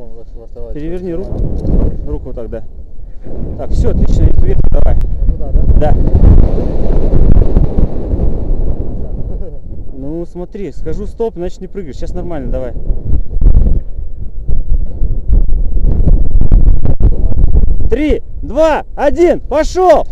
Вон, вас- вас. Переверни руку. Руку тогда. Так, все, отлично, иди вверх давай. Туда, да? Да. Ну смотри, скажу стоп, значит не прыгаешь. Сейчас нормально, давай. Три, два, один, пошел!